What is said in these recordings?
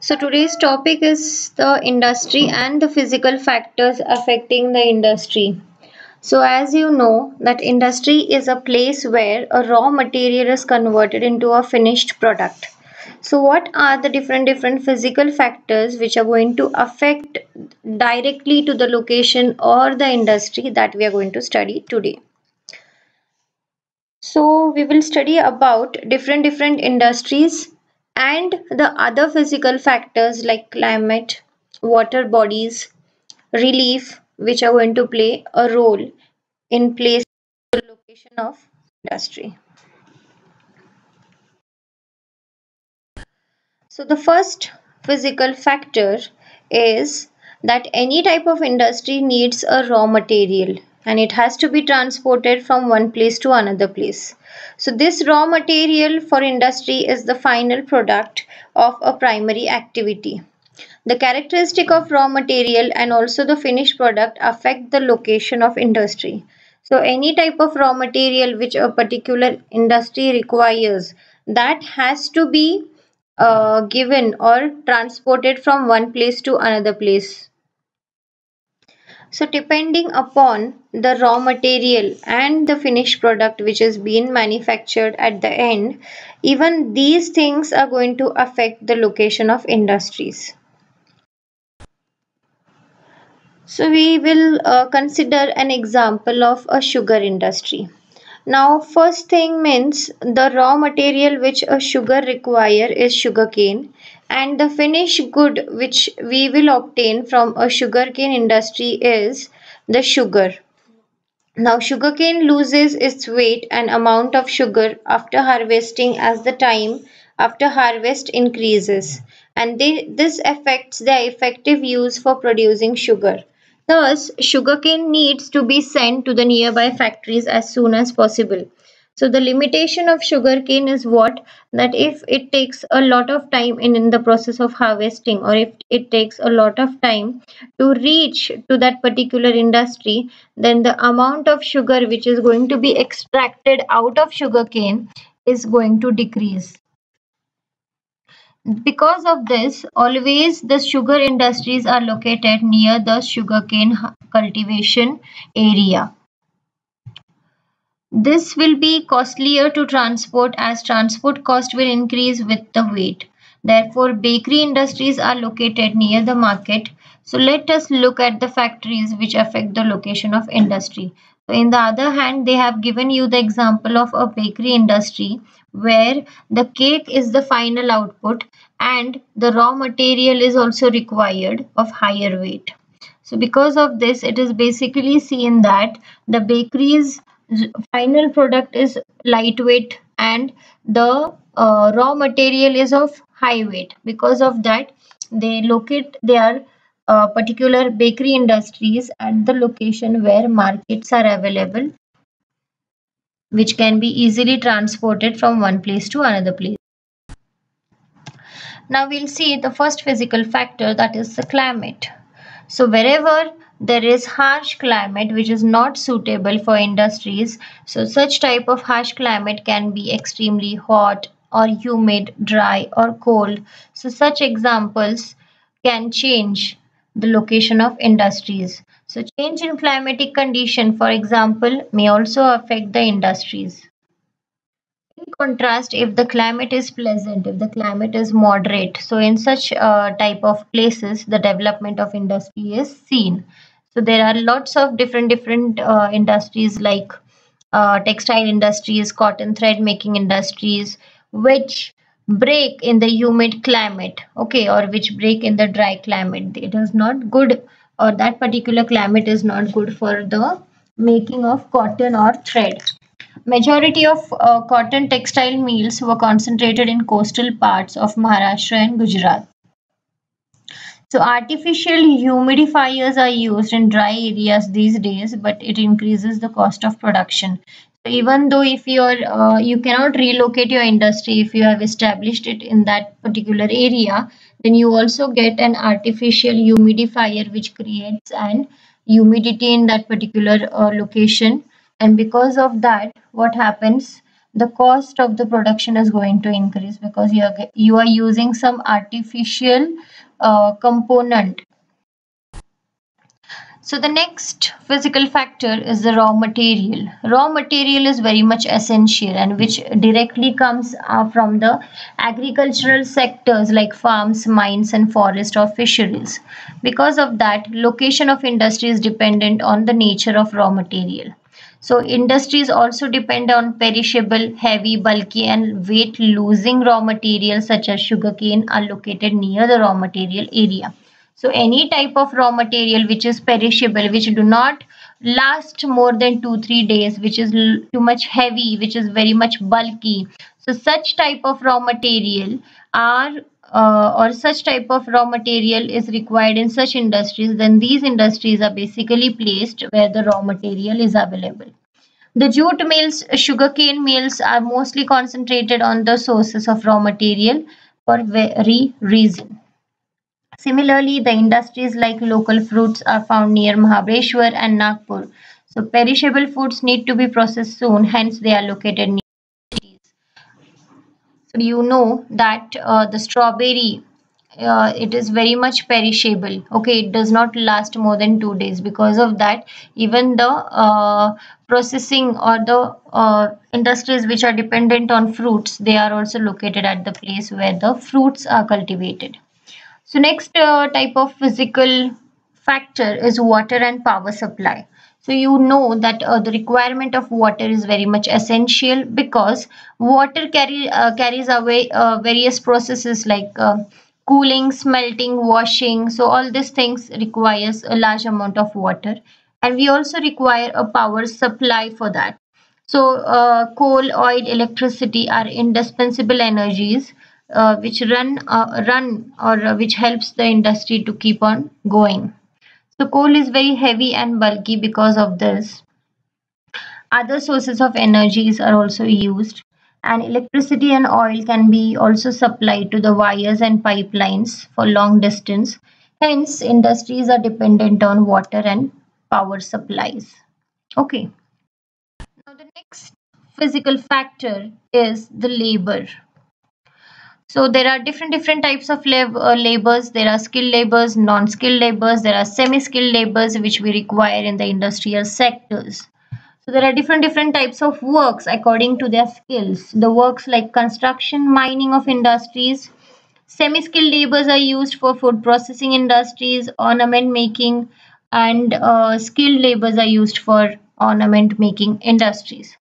So today's topic is the industry and the physical factors affecting the industry. So as you know that industry is a place where a raw material is converted into a finished product. So what are the different different physical factors which are going to affect directly to the location or the industry that we are going to study today. So we will study about different different industries and the other physical factors like climate, water bodies, relief which are going to play a role in place the location of industry. So the first physical factor is that any type of industry needs a raw material and it has to be transported from one place to another place. So this raw material for industry is the final product of a primary activity. The characteristic of raw material and also the finished product affect the location of industry. So any type of raw material which a particular industry requires that has to be uh, given or transported from one place to another place. So depending upon the raw material and the finished product which is being manufactured at the end, even these things are going to affect the location of industries. So we will uh, consider an example of a sugar industry. Now first thing means the raw material which a sugar require is sugarcane and the finished good which we will obtain from a sugarcane industry is the sugar. Now sugarcane loses its weight and amount of sugar after harvesting as the time after harvest increases and they, this affects their effective use for producing sugar. Thus, sugarcane needs to be sent to the nearby factories as soon as possible. So the limitation of sugarcane is what? That if it takes a lot of time in, in the process of harvesting or if it takes a lot of time to reach to that particular industry, then the amount of sugar which is going to be extracted out of sugarcane is going to decrease. Because of this, always the sugar industries are located near the sugarcane cultivation area. This will be costlier to transport as transport cost will increase with the weight. Therefore, bakery industries are located near the market. So let us look at the factories which affect the location of industry. So in the other hand, they have given you the example of a bakery industry where the cake is the final output and the raw material is also required of higher weight. So because of this, it is basically seen that the bakery's final product is lightweight and the uh, raw material is of high weight. Because of that, they locate their uh, particular bakery industries at the location where markets are available which can be easily transported from one place to another place. Now we'll see the first physical factor that is the climate. So wherever there is harsh climate which is not suitable for industries, so such type of harsh climate can be extremely hot or humid, dry or cold. So such examples can change the location of industries. So change in climatic condition, for example, may also affect the industries. In contrast, if the climate is pleasant, if the climate is moderate, so in such uh, type of places, the development of industry is seen. So there are lots of different different uh, industries like uh, textile industries, cotton thread making industries, which break in the humid climate, okay, or which break in the dry climate. It is not good or that particular climate is not good for the making of cotton or thread. Majority of uh, cotton textile mills were concentrated in coastal parts of Maharashtra and Gujarat. So artificial humidifiers are used in dry areas these days, but it increases the cost of production. So even though if you're uh, you cannot relocate your industry if you have established it in that particular area, then you also get an artificial humidifier which creates an humidity in that particular uh, location and because of that what happens the cost of the production is going to increase because you are you are using some artificial uh, component so the next physical factor is the raw material. Raw material is very much essential and which directly comes uh, from the agricultural sectors like farms, mines and forest or fisheries. Because of that, location of industry is dependent on the nature of raw material. So industries also depend on perishable, heavy, bulky and weight losing raw materials such as sugarcane are located near the raw material area. So any type of raw material which is perishable, which do not last more than two, three days, which is too much heavy, which is very much bulky. So such type of raw material are uh, or such type of raw material is required in such industries, then these industries are basically placed where the raw material is available. The jute mills, sugarcane mills are mostly concentrated on the sources of raw material for very reason. Similarly, the industries like local fruits are found near Mahabaleshwar and Nagpur. So perishable foods need to be processed soon, hence they are located near. So you know that uh, the strawberry, uh, it is very much perishable. Okay, it does not last more than two days. Because of that, even the uh, processing or the uh, industries which are dependent on fruits, they are also located at the place where the fruits are cultivated. So next uh, type of physical factor is water and power supply. So you know that uh, the requirement of water is very much essential because water carry, uh, carries away uh, various processes like uh, cooling, smelting, washing. So all these things requires a large amount of water and we also require a power supply for that. So uh, coal, oil, electricity are indispensable energies uh, which run run or which helps the industry to keep on going. So coal is very heavy and bulky because of this. Other sources of energies are also used and electricity and oil can be also supplied to the wires and pipelines for long distance. Hence, industries are dependent on water and power supplies. Okay. Now the next physical factor is the labor. So there are different different types of lab, uh, labors. There are skilled labors, non-skilled labors. There are semi-skilled labors which we require in the industrial sectors. So there are different different types of works according to their skills. The works like construction, mining of industries. Semi-skilled labors are used for food processing industries, ornament making, and uh, skilled labors are used for ornament making industries.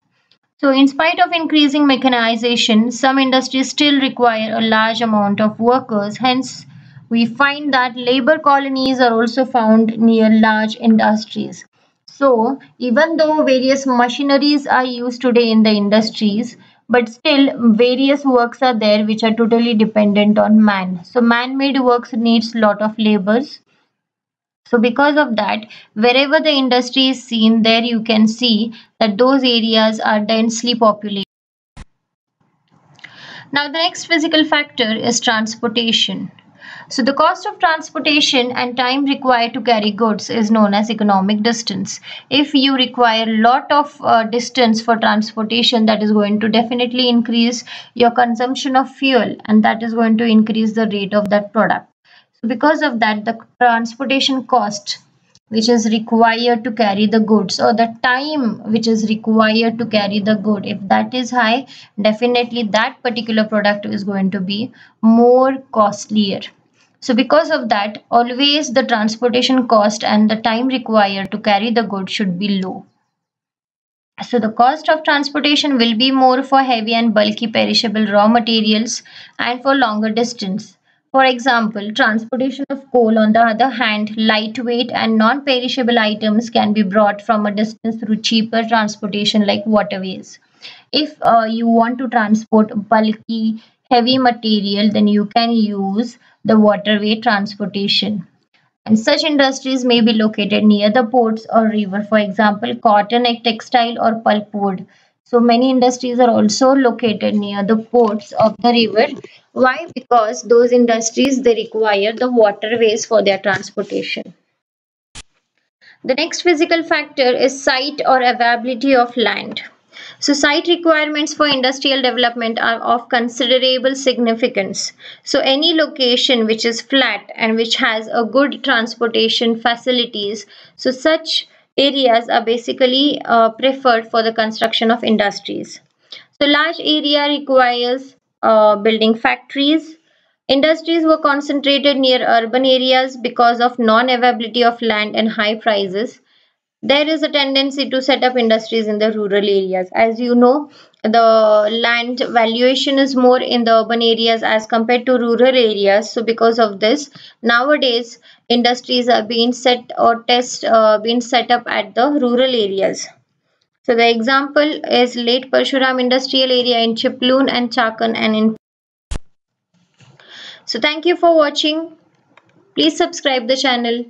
So in spite of increasing mechanization, some industries still require a large amount of workers. Hence, we find that labor colonies are also found near large industries. So even though various machineries are used today in the industries, but still various works are there which are totally dependent on man. So man-made works needs lot of labors so because of that, wherever the industry is seen, there you can see that those areas are densely populated. Now the next physical factor is transportation. So the cost of transportation and time required to carry goods is known as economic distance. If you require lot of uh, distance for transportation that is going to definitely increase your consumption of fuel and that is going to increase the rate of that product. So because of that, the transportation cost which is required to carry the goods or the time which is required to carry the good if that is high definitely that particular product is going to be more costlier. So because of that always the transportation cost and the time required to carry the good should be low. So the cost of transportation will be more for heavy and bulky perishable raw materials and for longer distance for example, transportation of coal, on the other hand, lightweight and non-perishable items can be brought from a distance through cheaper transportation like waterways. If uh, you want to transport bulky, heavy material, then you can use the waterway transportation. And such industries may be located near the ports or river, for example, cotton, textile or pulpwood. So many industries are also located near the ports of the river. Why? Because those industries, they require the waterways for their transportation. The next physical factor is site or availability of land. So site requirements for industrial development are of considerable significance. So any location which is flat and which has a good transportation facilities, so such areas are basically uh, preferred for the construction of industries. So large area requires uh, building factories. Industries were concentrated near urban areas because of non-availability of land and high prices there is a tendency to set up industries in the rural areas. As you know the land valuation is more in the urban areas as compared to rural areas. So because of this nowadays industries are being set or test uh, being set up at the rural areas. So the example is Lote Parshuram industrial area in Chiplun and Chakan and in so thank you for watching. Please subscribe the channel